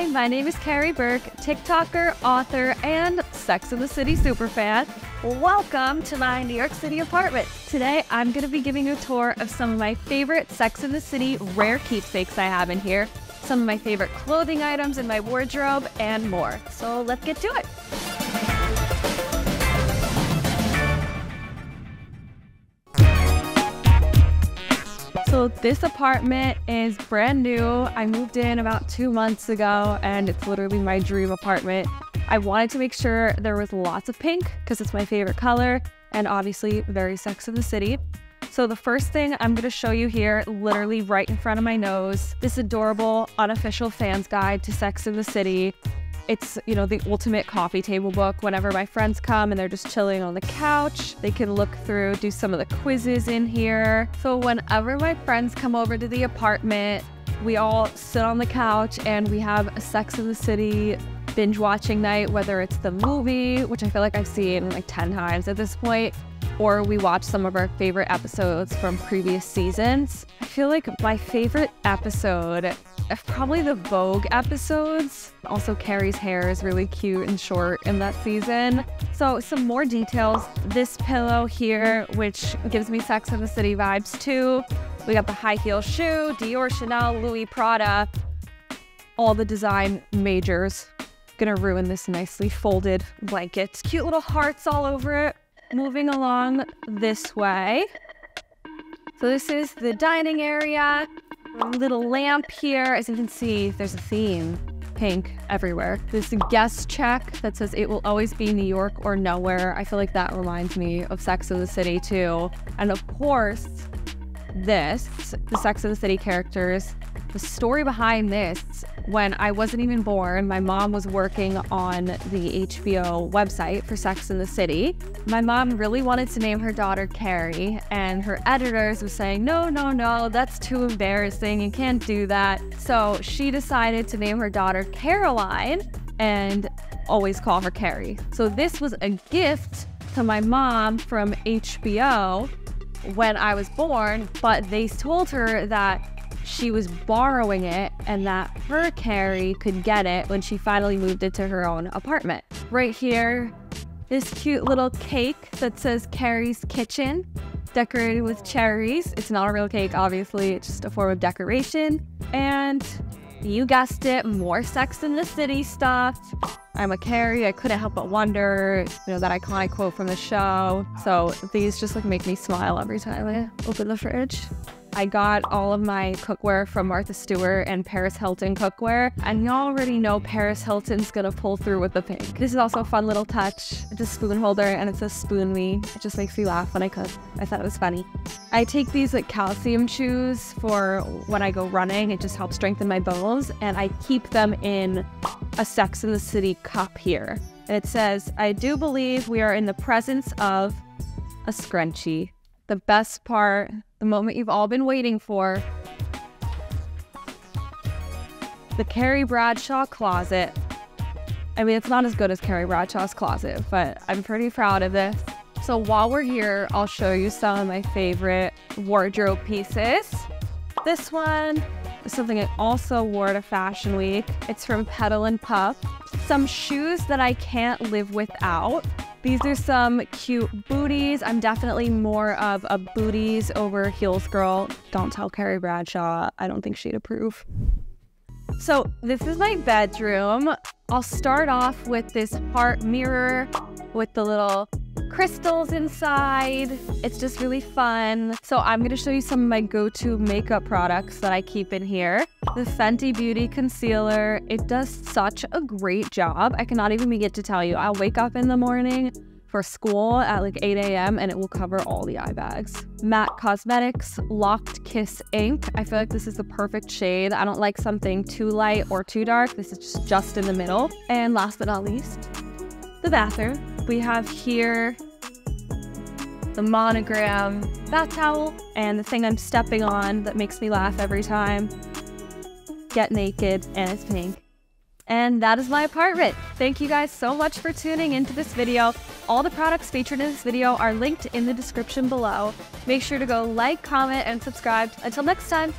Hi, my name is Carrie Berk, TikToker, author, and Sex and the City superfan. Welcome to my New York City apartment. Today, I'm going to be giving a tour of some of my favorite Sex and the City rare keepsakes I have in here, some of my favorite clothing items in my wardrobe, and more. So let's get to it. So this apartment is brand new. I moved in about two months ago and it's literally my dream apartment. I wanted to make sure there was lots of pink because it's my favorite color and obviously very Sex of the City. So the first thing I'm going to show you here, literally right in front of my nose, this adorable unofficial fans guide to Sex in the City. It's, you know, the ultimate coffee table book. Whenever my friends come and they're just chilling on the couch, they can look through, do some of the quizzes in here. So whenever my friends come over to the apartment, we all sit on the couch and we have a Sex in the City binge watching night, whether it's the movie, which I feel like I've seen like 10 times at this point, or we watch some of our favorite episodes from previous seasons. I feel like my favorite episode probably the Vogue episodes. Also, Carrie's hair is really cute and short in that season. So, some more details. This pillow here, which gives me Sex in the City vibes too. We got the high heel shoe, Dior, Chanel, Louis, Prada. All the design majors. Gonna ruin this nicely folded blanket. Cute little hearts all over it. Moving along this way. So this is the dining area little lamp here. As you can see, there's a theme. Pink everywhere. This guest check that says it will always be New York or nowhere. I feel like that reminds me of Sex of the City too. And of course, this, the Sex of the City characters, the story behind this, when I wasn't even born, my mom was working on the HBO website for Sex in the City. My mom really wanted to name her daughter Carrie, and her editors were saying, no, no, no, that's too embarrassing. You can't do that. So she decided to name her daughter Caroline and always call her Carrie. So this was a gift to my mom from HBO when I was born, but they told her that she was borrowing it and that her Carrie could get it when she finally moved into her own apartment. Right here, this cute little cake that says Carrie's Kitchen, decorated with cherries. It's not a real cake, obviously, it's just a form of decoration. And you guessed it, more Sex in the City stuff. I'm a Carrie. I couldn't help but wonder, you know, that iconic quote from the show. So these just like make me smile every time I open the fridge. I got all of my cookware from Martha Stewart and Paris Hilton cookware, and y'all already know Paris Hilton's gonna pull through with the pink. This is also a fun little touch. It's a spoon holder and it says spoon me. It just makes me laugh when I cook. I thought it was funny. I take these like calcium chews for when I go running. It just helps strengthen my bones, and I keep them in a Sex in the City cup here. And it says, I do believe we are in the presence of a scrunchie. The best part the moment you've all been waiting for. The Carrie Bradshaw closet. I mean, it's not as good as Carrie Bradshaw's closet, but I'm pretty proud of this. So while we're here, I'll show you some of my favorite wardrobe pieces. This one something I also wore to Fashion Week. It's from Petal and Pup. Some shoes that I can't live without. These are some cute booties. I'm definitely more of a booties over heels girl. Don't tell Carrie Bradshaw. I don't think she'd approve. So this is my bedroom. I'll start off with this heart mirror with the little crystals inside. It's just really fun. So I'm to show you some of my go-to makeup products that I keep in here. The Fenty Beauty Concealer. It does such a great job. I cannot even begin to tell you. I'll wake up in the morning for school at like 8 a.m. and it will cover all the eye bags. MAC Cosmetics Locked Kiss Ink. I feel like this is the perfect shade. I don't like something too light or too dark. This is just, just in the middle. And last but not least, the bathroom. We have here the monogram bath towel and the thing I'm stepping on that makes me laugh every time. Get naked and it's pink. And that is my apartment. Thank you guys so much for tuning into this video. All the products featured in this video are linked in the description below. Make sure to go like, comment, and subscribe. Until next time.